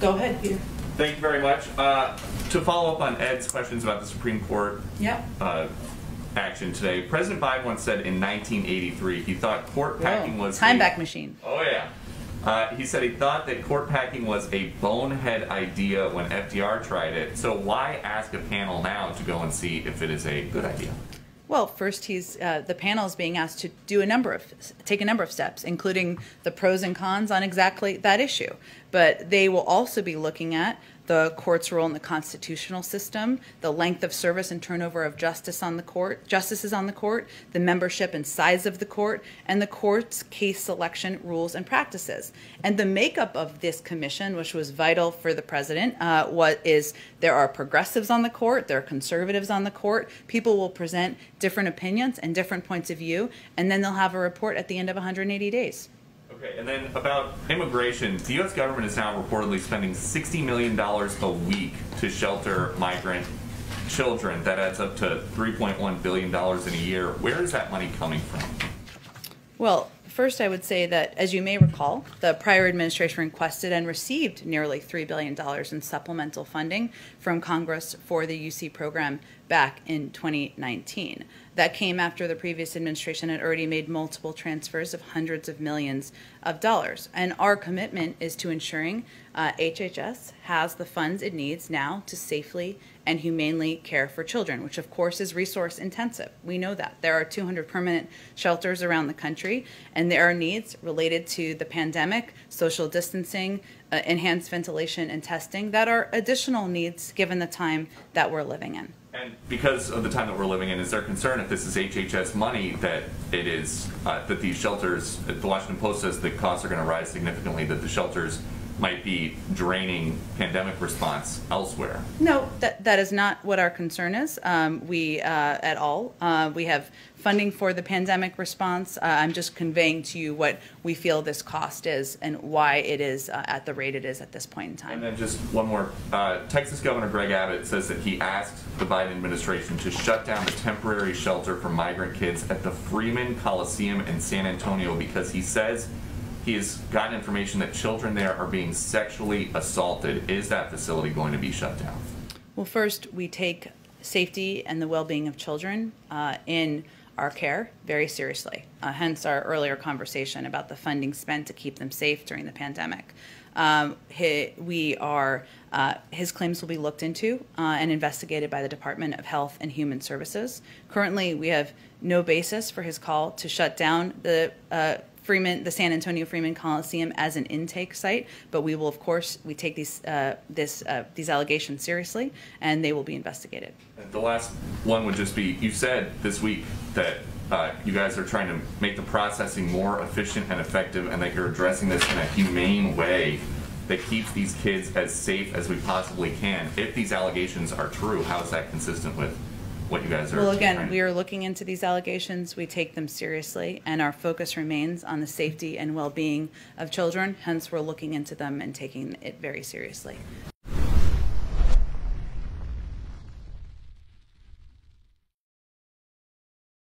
Go ahead, Peter. Thank you very much. Uh, to follow up on Ed's questions about the Supreme Court Yep. uh, action today, President Biden once said in 1983 he thought court packing was Time a- back machine. Oh yeah. Uh, he said he thought that court packing was a bonehead idea when FDR tried it. So why ask a panel now to go and see if it is a good idea? Well, first, he's uh, the panel is being asked to do a number of take a number of steps, including the pros and cons on exactly that issue. But they will also be looking at the court's role in the constitutional system, the length of service and turnover of justice on the court, justices on the court, the membership and size of the court, and the court's case selection rules and practices. And the makeup of this commission, which was vital for the president, uh, what is there are progressives on the court, there are conservatives on the court. People will present different opinions and different points of view, and then they'll have a report at the end of 180 days. Okay, and then about immigration, the U.S. government is now reportedly spending $60 million a week to shelter migrant children. That adds up to $3.1 billion in a year. Where is that money coming from? Well, first, I would say that, as you may recall, the prior administration requested and received nearly $3 billion in supplemental funding from Congress for the UC program back in 2019. That came after the previous administration had already made multiple transfers of hundreds of millions of dollars. And our commitment is to ensuring uh, HHS has the funds it needs now to safely and humanely care for children, which of course is resource intensive. We know that. There are 200 permanent shelters around the country, and there are needs related to the pandemic, social distancing, uh, enhanced ventilation, and testing that are additional needs given the time that we're living in. And because of the time that we're living in, is there concern if this is HHS money that it is uh, that these shelters? The Washington Post says the costs are going to rise significantly. That the shelters might be draining pandemic response elsewhere. No, that, that is not what our concern is. Um, we, uh, at all, uh, we have funding for the pandemic response. Uh, I'm just conveying to you what we feel this cost is and why it is uh, at the rate it is at this point in time. And then just one more. Uh, Texas Governor Greg Abbott says that he asked the Biden administration to shut down the temporary shelter for migrant kids at the Freeman Coliseum in San Antonio because he says he has gotten information that children there are being sexually assaulted. Is that facility going to be shut down? Well, first, we take safety and the well being of children uh, in our care very seriously, uh, hence our earlier conversation about the funding spent to keep them safe during the pandemic. Um, he, we are, uh, his claims will be looked into uh, and investigated by the Department of Health and Human Services. Currently, we have no basis for his call to shut down the uh, Freeman, the San Antonio Freeman Coliseum as an intake site, but we will, of course, we take these uh, this uh, these allegations seriously, and they will be investigated. The last one would just be you said this week that uh, you guys are trying to make the processing more efficient and effective, and that you're addressing this in a humane way that keeps these kids as safe as we possibly can. If these allegations are true, how is that consistent with what you guys are? Well, again, trying- we are looking into these allegations. We take them seriously, and our focus remains on the safety and well-being of children. Hence, we're looking into them and taking it very seriously.